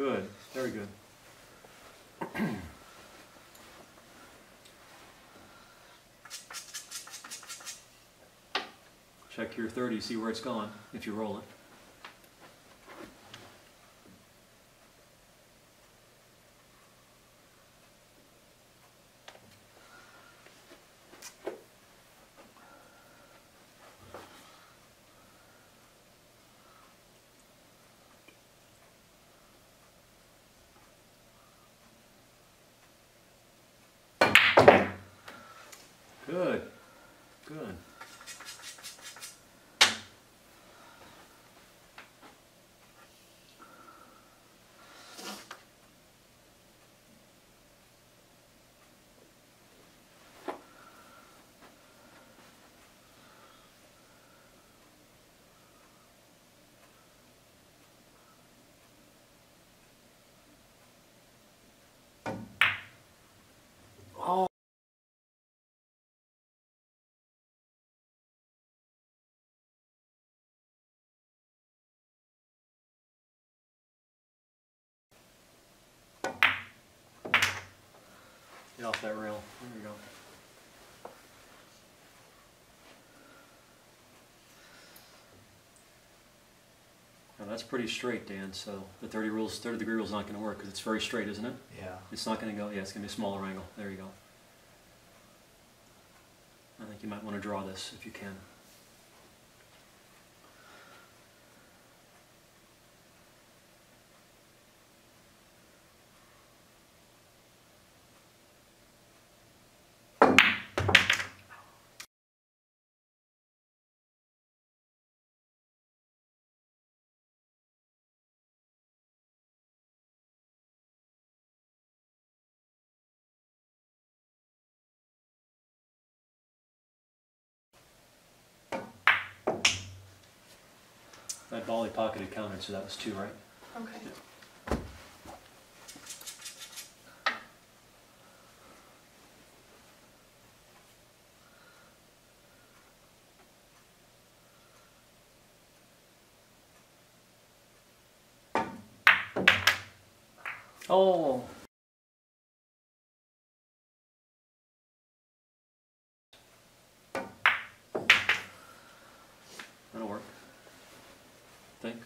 Good, very good. Check your 30, see where it's gone, if you roll it. Good, good. Oh. Get off that rail. There you go. Now that's pretty straight, Dan, so the 30 rules, 30 degree rule is not going to work because it's very straight, isn't it? Yeah. It's not going to go, yeah, it's going to be a smaller angle. There you go. I think you might want to draw this if you can. That volley pocketed counted, so that was two, right? Okay. Oh. That'll work. Think.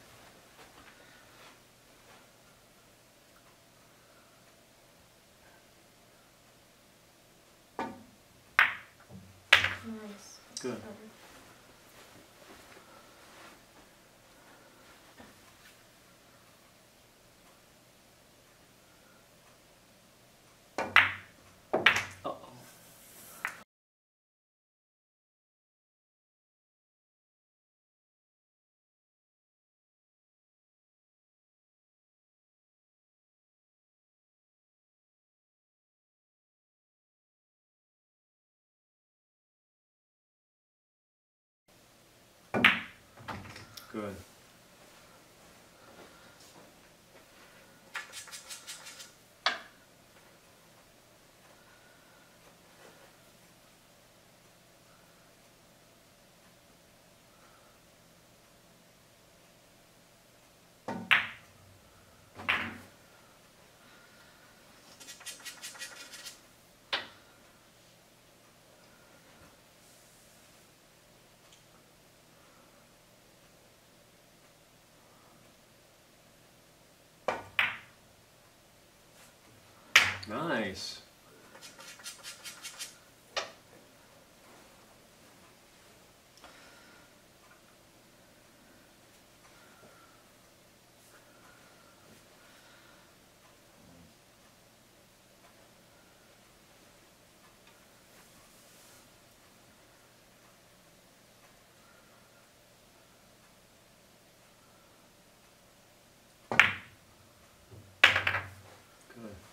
Nice. Good. Uh-oh. Good. Nice. Good.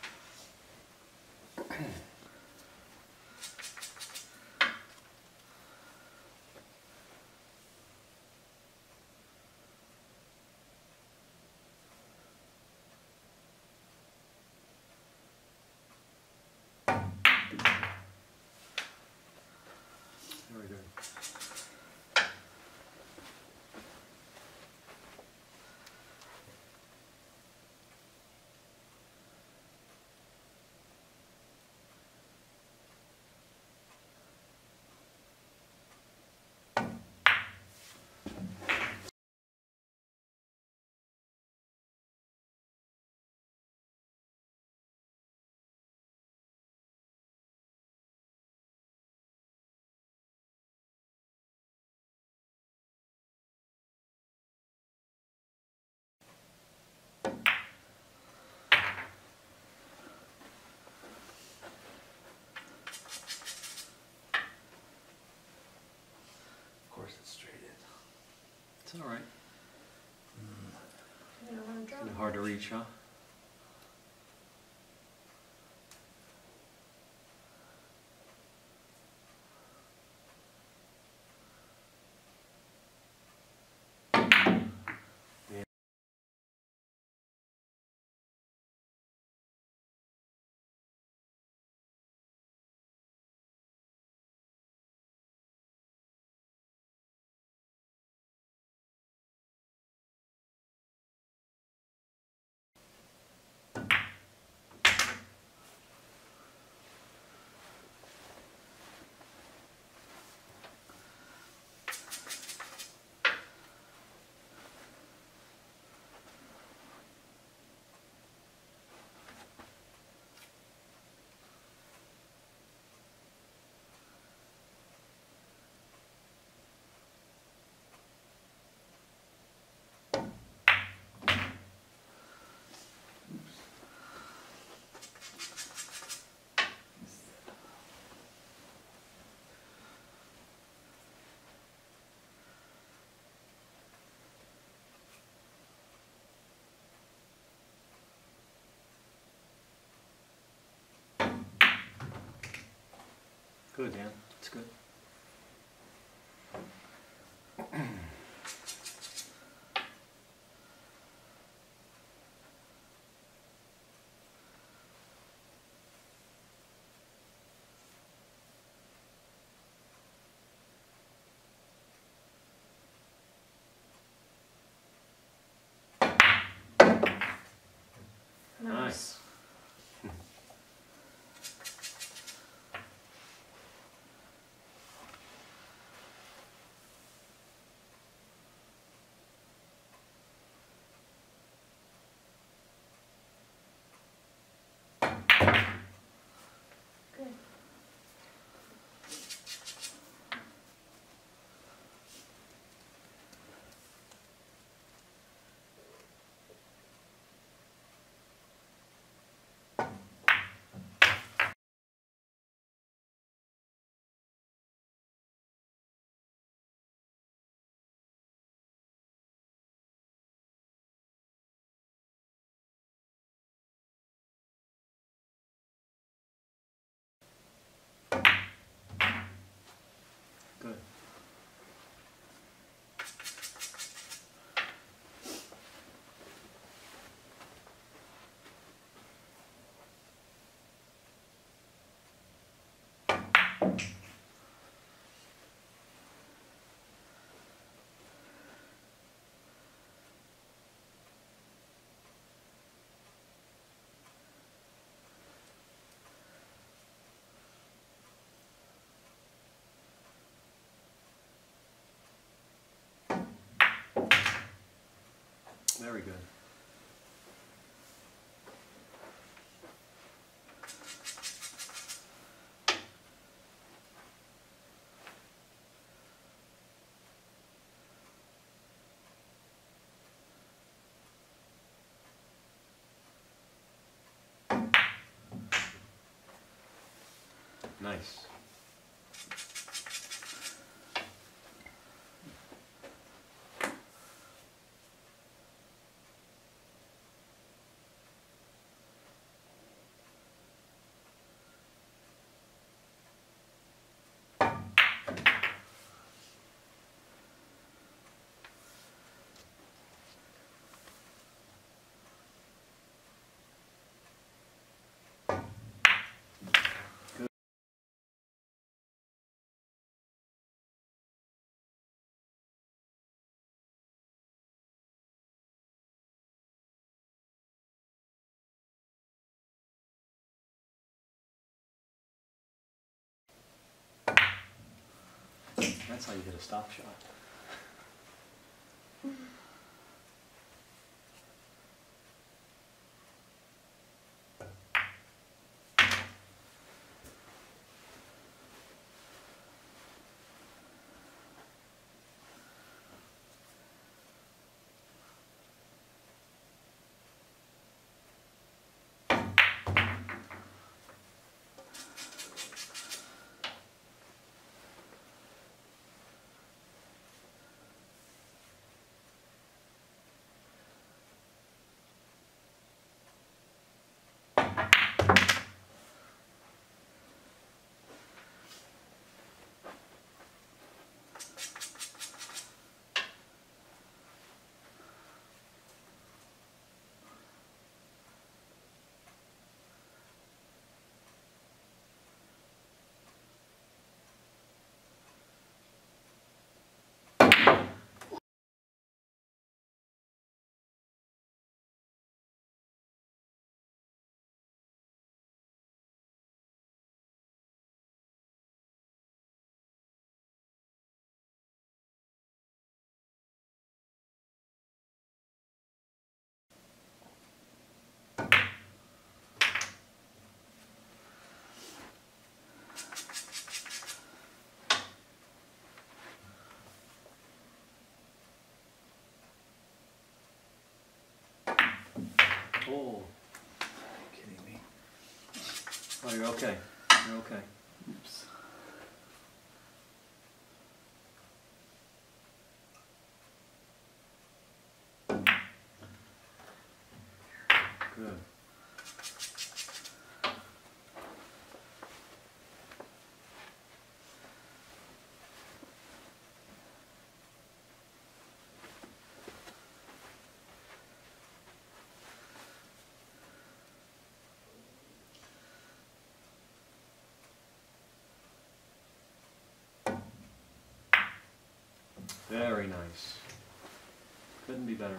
force it straight in. It's all right. You don't Kinda hard to reach, huh? Good. It's good. Nice. Good. Good. Very good. Nice. That's how you hit a stop shot. Oh, Kidding me? oh, you're okay. You're okay. Oops. Good. Very nice. Couldn't be better.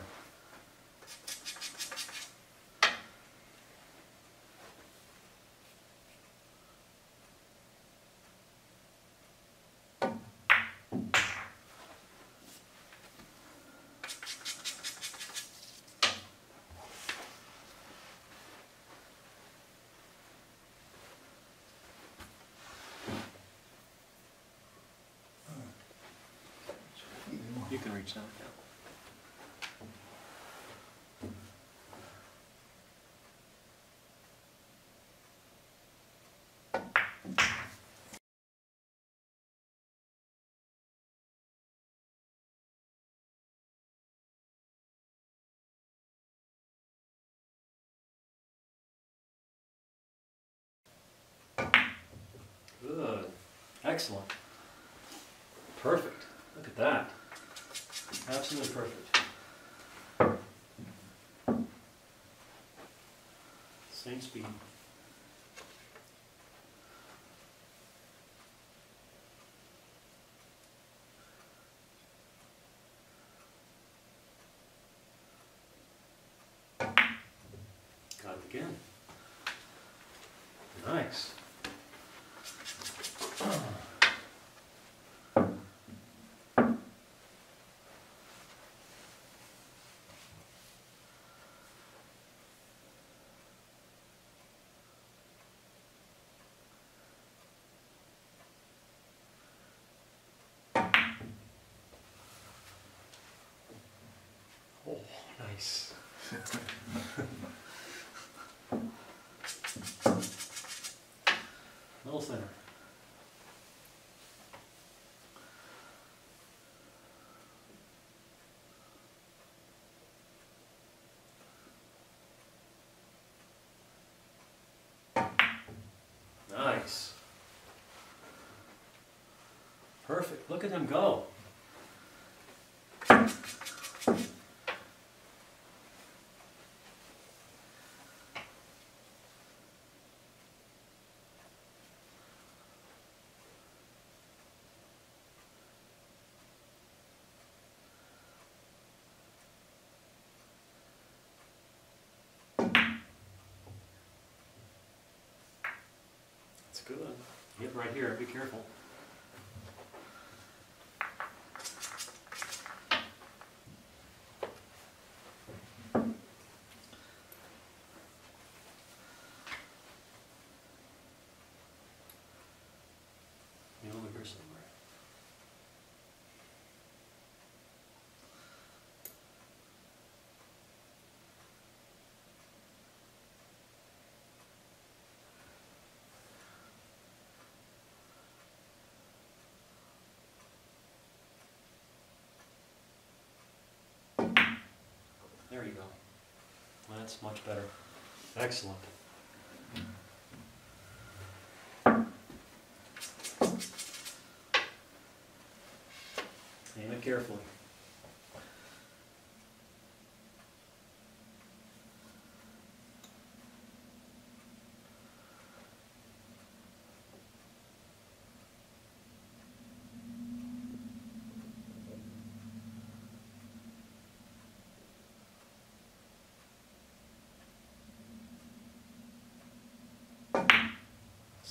You can reach that. Good. Excellent. Perfect. Look at that. Absolutely perfect. Same speed. Got it again. Nice. Oh, nice. Middle center. Nice. Perfect. Look at him go. Good. Hit right here. Be careful. You know, over here somewhere. There you go. That's much better. Excellent. Aim it carefully.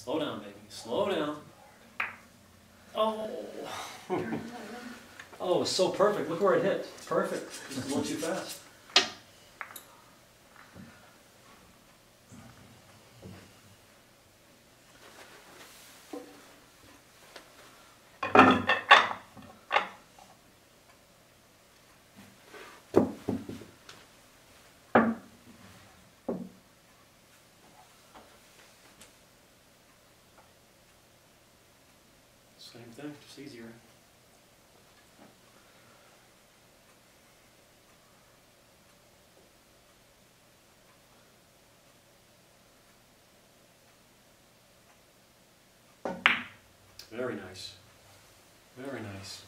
Slow down, baby. Slow down. Oh. Oh, it was so perfect. Look where it hit. Perfect. Just a little too fast. Same thing, just easier. Very nice. Very nice.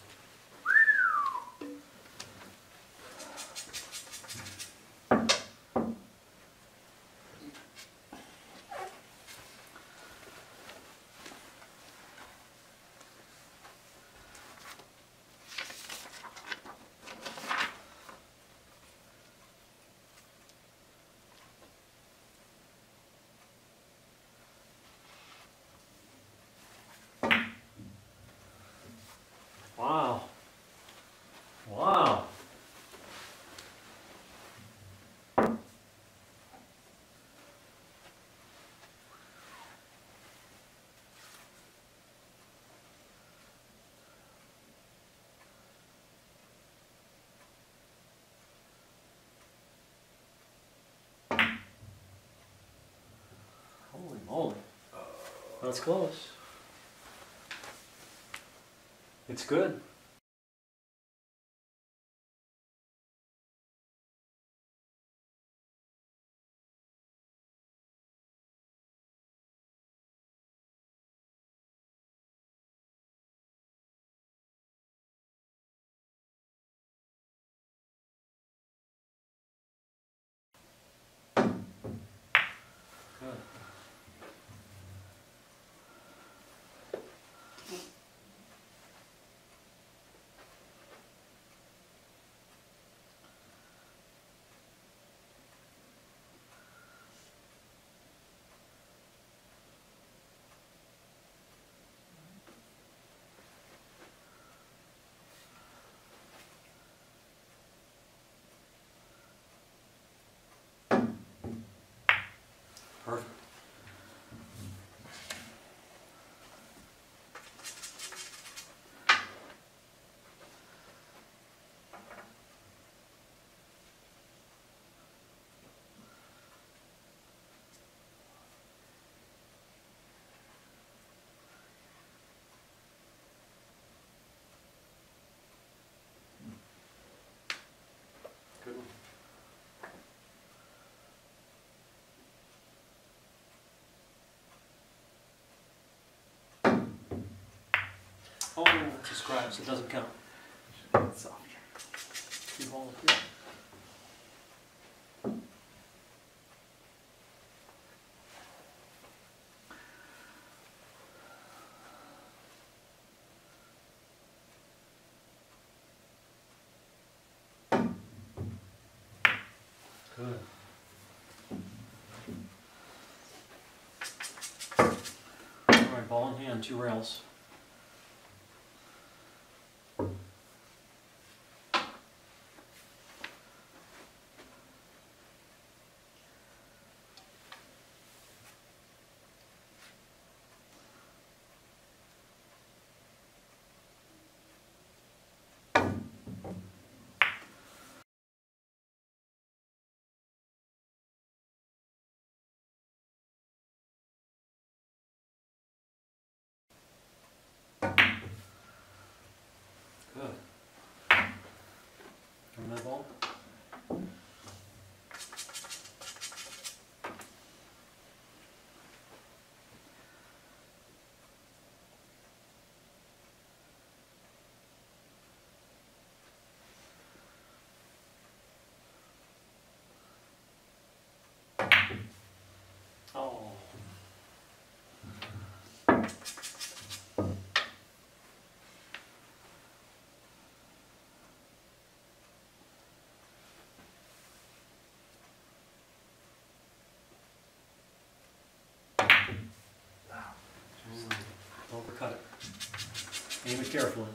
Wow. Wow. Holy moly. That's close. It's. Good. Perfect. Good one. Oh, scratch, so it doesn't count. It's. Two ball up here. Good. All right, ball in hand, two rails. Good. From that ball? Oh. Overcut it. Aim it carefully.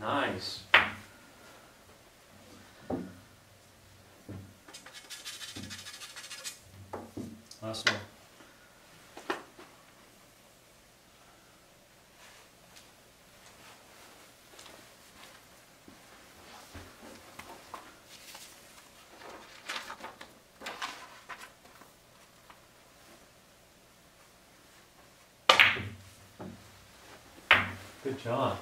Nice. Last one. Good job.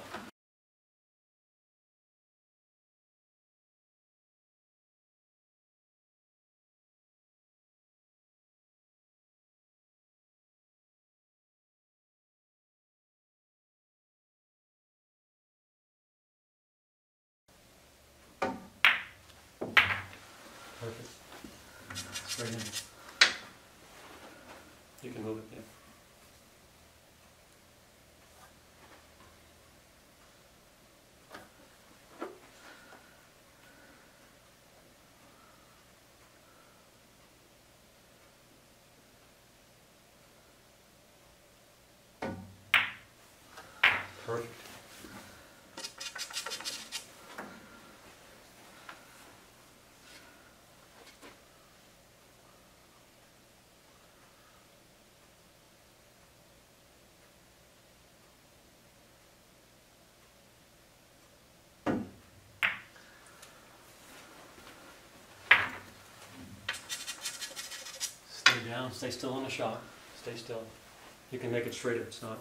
Straight in. You can move it, yeah. Perfect. Stay down, stay still on the shot, stay still. You can make it straight if it's not.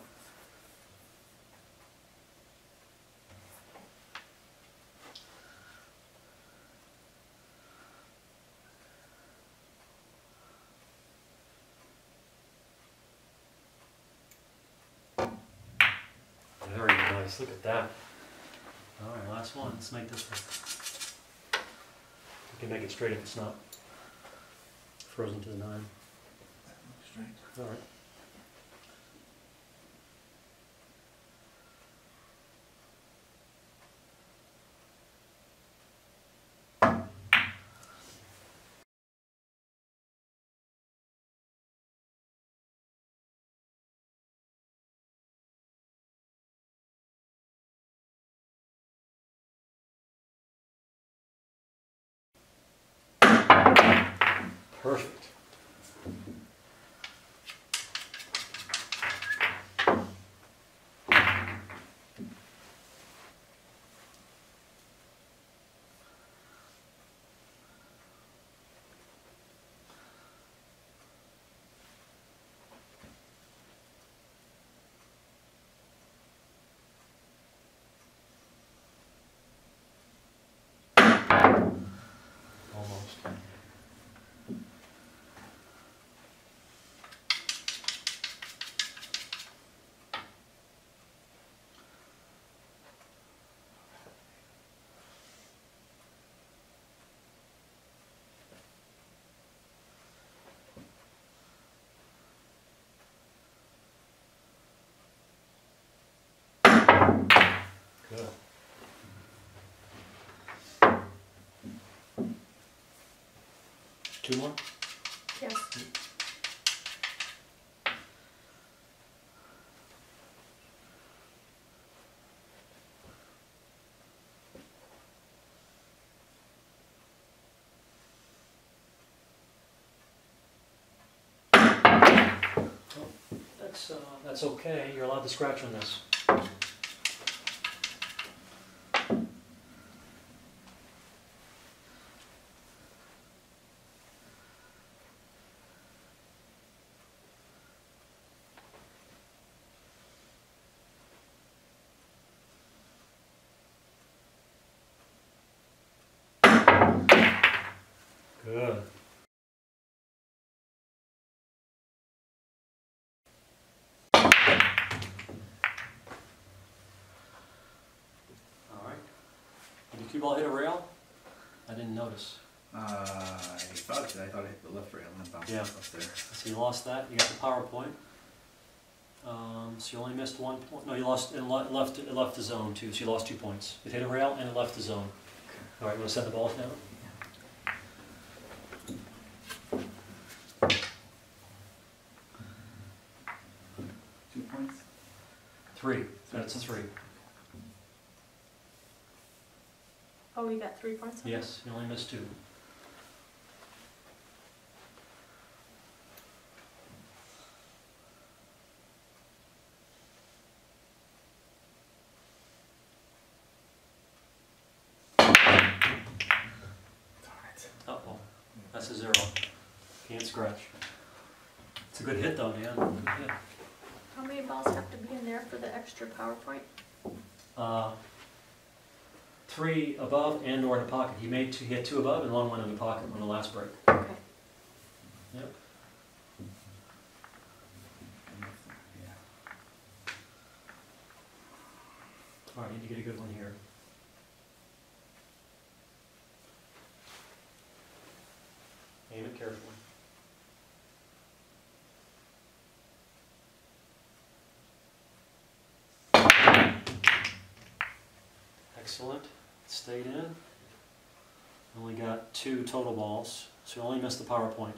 Very nice, look at that. All right, last one, let's make this one. You can make it straight if it's not frozen to the nine. Straight. All right. Perfect. Almost. Good. Two more? Yes. That's, uh, that's okay, you're allowed to scratch on this. Cue ball hit a rail? I didn't notice. Uh, I thought it did. I thought it hit the left rail and then bounced Yeah. up there. So you lost that, you got the power point. Um, so you only missed one point, no, you lost, it le- left, it left the zone too, so you lost two points. It hit a rail and it left the zone. All right, you wanna set the balls down? we got three points on Yes, you only missed two. That's a zero. Can't scratch. It's a good hit though, Dan. How many balls have to be in there for the extra power point? Uh, Three above and or in the pocket. He made two, he had two above and one went in the pocket on the last break. Okay. Yep. Yeah. All right, need to get a good one here. Aim it carefully. Excellent, stayed in. Only got two total balls, so you only missed the power point.